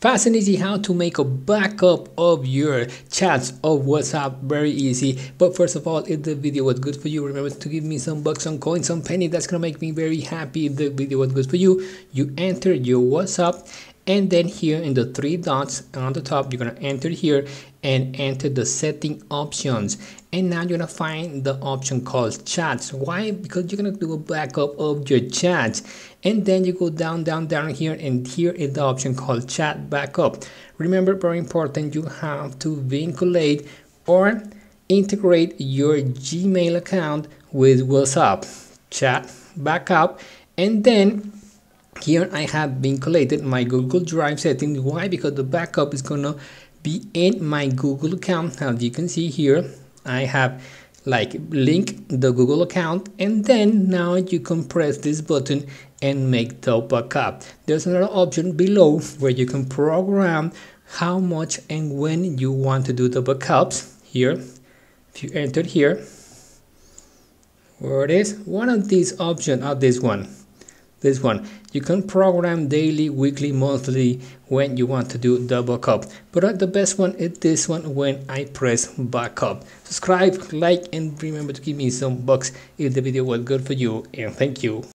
Fast and easy how to make a backup of your chats of WhatsApp. Very easy. But first of all, if the video was good for you, remember to give me some bucks, some coins, some penny. That's gonna make me very happy. If the video was good for you, you enter your WhatsApp and then here in the three dots on the top you're gonna enter here and enter the setting options. And now you're gonna find the option called chats why? Because you're gonna do a backup of your chats and then you go down down down here and here is the option called chat backup. Remember very important you have to vinculate or integrate your gmail account with whatsapp. Chat backup. And then here I have vinculated my Google Drive settings. Why? Because the backup is gonna be in my Google account. As you can see here, I have like link the Google account and then now you can press this button and make the backup. There's another option below where you can program how much and when you want to do the backups. Here, if you enter here, where it is, one of these options are this one this one you can program daily weekly monthly when you want to do double backup but the best one is this one when i press back up. subscribe like and remember to give me some bucks if the video was good for you and thank you